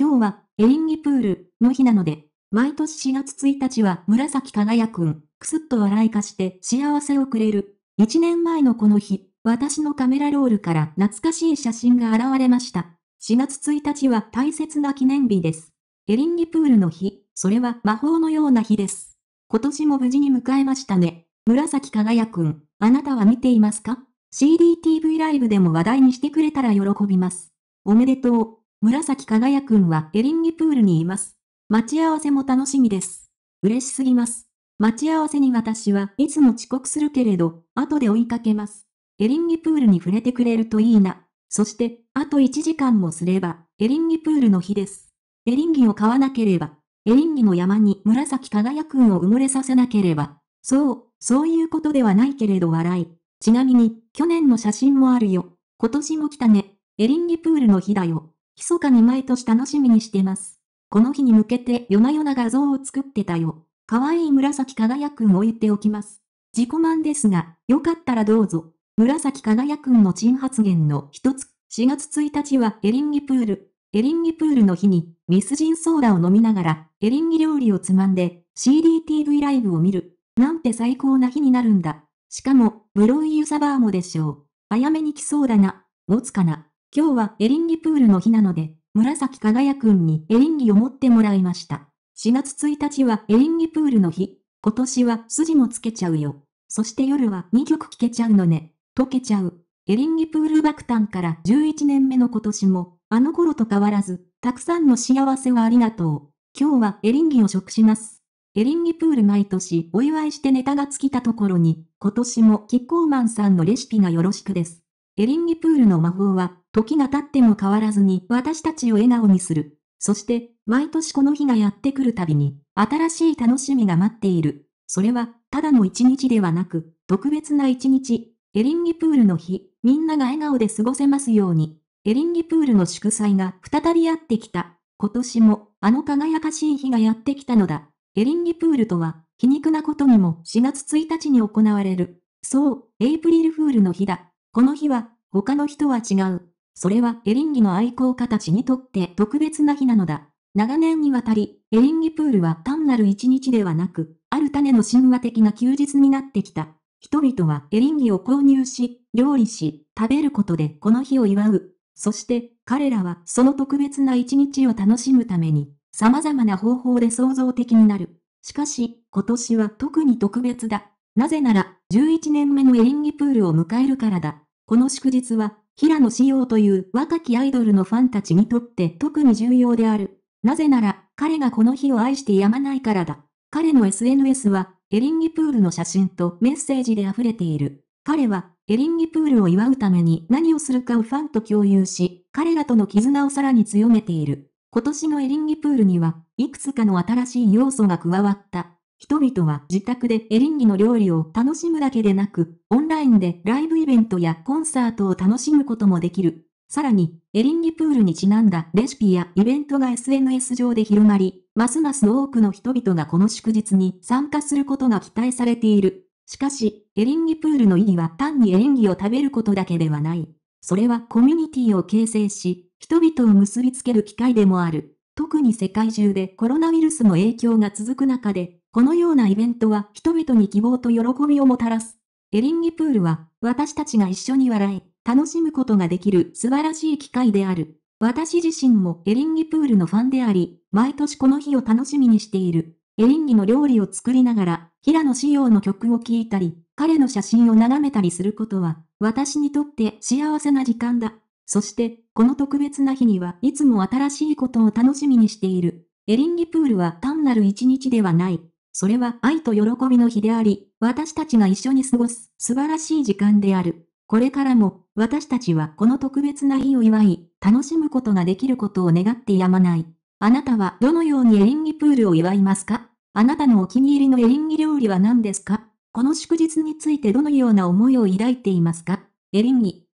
今日はエリンギプールの日なので、毎年4月1日は紫輝くん、くすっと笑いかして幸せをくれる。1年前のこの日、私のカメラロールから懐かしい写真が現れました。4月1日は大切な記念日です。エリンギプールの日、それは魔法のような日です。今年も無事に迎えましたね。紫輝くん、あなたは見ていますか ?CDTV ライブでも話題にしてくれたら喜びます。おめでとう。紫輝くんはエリンギプールにいます。待ち合わせも楽しみです。嬉しすぎます。待ち合わせに私はいつも遅刻するけれど、後で追いかけます。エリンギプールに触れてくれるといいな。そして、あと1時間もすれば、エリンギプールの日です。エリンギを買わなければ、エリンギの山に紫輝くんを埋もれさせなければ、そう、そういうことではないけれど笑い。ちなみに、去年の写真もあるよ。今年も来たね。エリンギプールの日だよ。密かに毎年楽しみにしてます。この日に向けて夜な夜な画像を作ってたよ。可愛い紫輝くん置いておきます。自己満ですが、よかったらどうぞ。紫輝くんの珍発言の一つ、4月1日はエリンギプール。エリンギプールの日に、ミスジンソーダを飲みながら、エリンギ料理をつまんで、CDTV ライブを見る。なんて最高な日になるんだ。しかも、ブロイユサバーもでしょう。早めに来そうだな。持つかな。今日はエリンギプールの日なので、紫輝くんにエリンギを持ってもらいました。4月1日はエリンギプールの日。今年は筋もつけちゃうよ。そして夜は2曲聴けちゃうのね。溶けちゃう。エリンギプール爆誕から11年目の今年も、あの頃と変わらず、たくさんの幸せをありがとう。今日はエリンギを食します。エリンギプール毎年お祝いしてネタが尽きたところに、今年もキッコーマンさんのレシピがよろしくです。エリンギプールの魔法は、時が経っても変わらずに私たちを笑顔にする。そして、毎年この日がやってくるたびに、新しい楽しみが待っている。それは、ただの一日ではなく、特別な一日。エリンギプールの日、みんなが笑顔で過ごせますように。エリンギプールの祝祭が再びやってきた。今年も、あの輝かしい日がやってきたのだ。エリンギプールとは、皮肉なことにも4月1日に行われる。そう、エイプリルフールの日だ。この日は、他の人は違う。それはエリンギの愛好家たちにとって特別な日なのだ。長年にわたり、エリンギプールは単なる一日ではなく、ある種の神話的な休日になってきた。人々はエリンギを購入し、料理し、食べることでこの日を祝う。そして彼らはその特別な一日を楽しむために、様々な方法で創造的になる。しかし、今年は特に特別だ。なぜなら、11年目のエリンギプールを迎えるからだ。この祝日は、平野紫耀という若きアイドルのファンたちにとって特に重要である。なぜなら、彼がこの日を愛してやまないからだ。彼の SNS は、エリンギプールの写真とメッセージで溢れている。彼は、エリンギプールを祝うために何をするかをファンと共有し、彼らとの絆をさらに強めている。今年のエリンギプールには、いくつかの新しい要素が加わった。人々は自宅でエリンギの料理を楽しむだけでなく、オンラインでライブイベントやコンサートを楽しむこともできる。さらに、エリンギプールにちなんだレシピやイベントが SNS 上で広まり、ますます多くの人々がこの祝日に参加することが期待されている。しかし、エリンギプールの意義は単にエリンギを食べることだけではない。それはコミュニティを形成し、人々を結びつける機会でもある。特に世界中でコロナウイルスの影響が続く中で、このようなイベントは人々に希望と喜びをもたらす。エリンギプールは私たちが一緒に笑い、楽しむことができる素晴らしい機会である。私自身もエリンギプールのファンであり、毎年この日を楽しみにしている。エリンギの料理を作りながら、平野紫耀の曲を聴いたり、彼の写真を眺めたりすることは、私にとって幸せな時間だ。そして、この特別な日にはいつも新しいことを楽しみにしている。エリンギプールは単なる一日ではない。それは愛と喜びの日であり、私たちが一緒に過ごす素晴らしい時間である。これからも、私たちはこの特別な日を祝い、楽しむことができることを願ってやまない。あなたはどのようにエリンギプールを祝いますか？あなたのお気に入りのエリンギ料理は何ですか？この祝日についてどのような思いを抱いていますか？エリンギ。